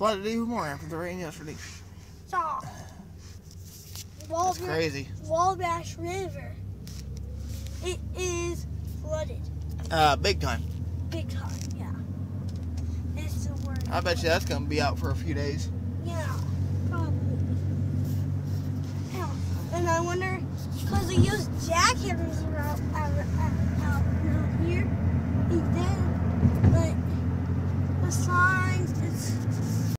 flooded even more after the rain yesterday. Stop. Wal crazy. Wabash River. It is flooded. Uh, big time. Big time, yeah. It's the worst. I bet you that's going to be out for a few days. Yeah, probably. Yeah. And I wonder, because they use jackhammers out, out, out, out here, and then, like, the signs, it's...